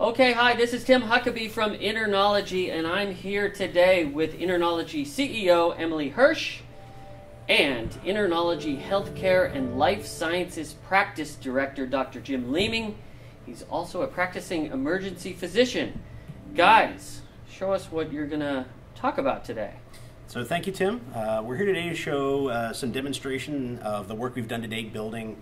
Okay, hi, this is Tim Huckabee from InterKnowlogy, and I'm here today with InterKnowlogy CEO Emily Hirsch and InterKnowlogy Healthcare and Life Sciences Practice Director Dr. Jim Leeming. He's also a practicing emergency physician. Guys, show us what you're going to talk about today. So thank you, Tim. Uh, we're here today to show uh, some demonstration of the work we've done to date building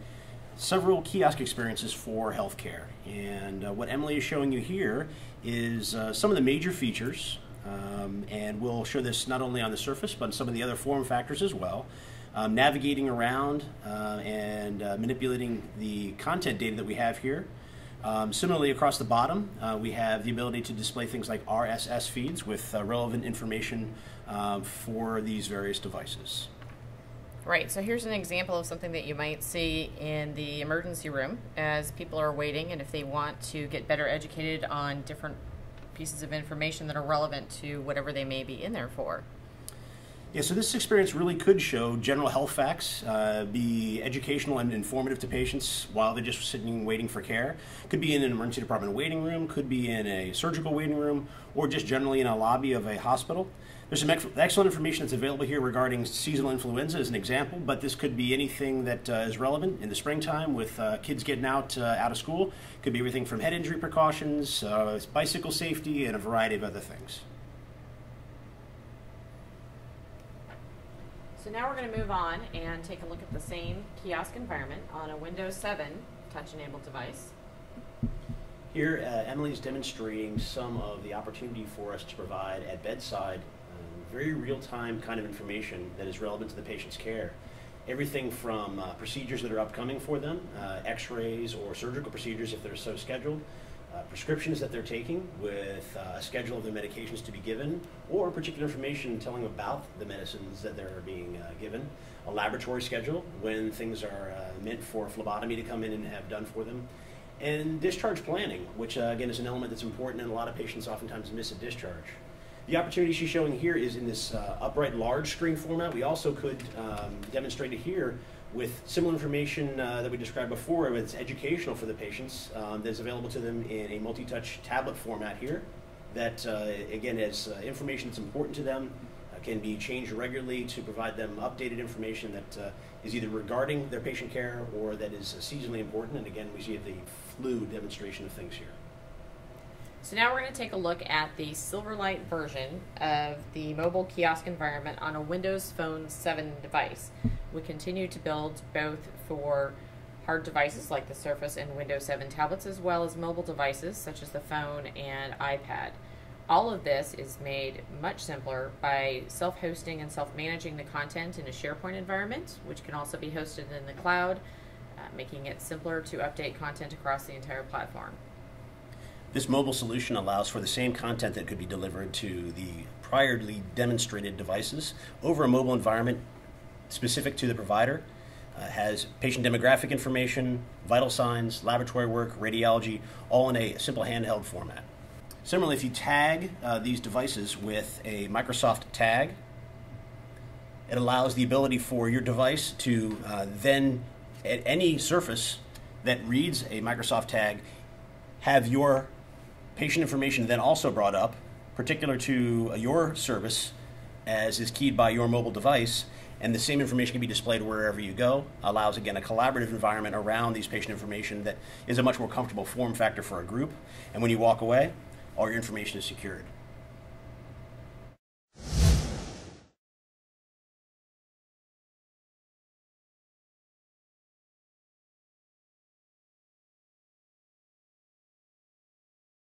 several kiosk experiences for healthcare. And uh, what Emily is showing you here is uh, some of the major features, um, and we'll show this not only on the surface, but on some of the other form factors as well. Um, navigating around uh, and uh, manipulating the content data that we have here. Um, similarly, across the bottom, uh, we have the ability to display things like RSS feeds with uh, relevant information for these various devices. Right, so here's an example of something that you might see in the emergency room as people are waiting and if they want to get better educated on different pieces of information that are relevant to whatever they may be in there for. Yeah, so this experience really could show general health facts, uh, be educational and informative to patients while they're just sitting waiting for care. Could be in an emergency department waiting room, could be in a surgical waiting room, or just generally in a lobby of a hospital. There's some ex excellent information that's available here regarding seasonal influenza as an example, but this could be anything that uh, is relevant in the springtime with uh, kids getting out uh, out of school. Could be everything from head injury precautions, uh, bicycle safety, and a variety of other things. So now we're going to move on and take a look at the same kiosk environment on a Windows 7 touch-enabled device. Here, uh, Emily's demonstrating some of the opportunity for us to provide at bedside um, very real-time kind of information that is relevant to the patient's care. Everything from uh, procedures that are upcoming for them, uh, x-rays or surgical procedures if they're so scheduled, uh, prescriptions that they're taking with uh, a schedule of the medications to be given, or particular information telling about the medicines that they're being uh, given, a laboratory schedule when things are uh, meant for phlebotomy to come in and have done for them, and discharge planning, which uh, again is an element that's important and a lot of patients oftentimes miss a discharge. The opportunity she's showing here is in this upright large screen format. We also could um, demonstrate it here with similar information uh, that we described before, it's educational for the patients, um, that's available to them in a multi-touch tablet format here. That uh, again is uh, information that's important to them, uh, can be changed regularly to provide them updated information that uh, is either regarding their patient care or that is seasonally important. And again, we see the flu demonstration of things here. So now we're going to take a look at the Silverlight version of the mobile kiosk environment on a Windows Phone 7 device. We continue to build both for hard devices like the Surface and Windows 7 tablets as well as mobile devices such as the phone and iPad. All of this is made much simpler by self-hosting and self-managing the content in a SharePoint environment, which can also be hosted in the cloud, uh, making it simpler to update content across the entire platform. This mobile solution allows for the same content that could be delivered to the priorly demonstrated devices over a mobile environment specific to the provider. Uh, has patient demographic information, vital signs, laboratory work, radiology, all in a simple handheld format. Similarly, if you tag uh, these devices with a Microsoft tag, it allows the ability for your device to uh, then, at any surface that reads a Microsoft tag, have your patient information then also brought up, particular to your service, as is keyed by your mobile device, and the same information can be displayed wherever you go. Allows again a collaborative environment around these patient information that is a much more comfortable form factor for a group. And when you walk away, all your information is secured.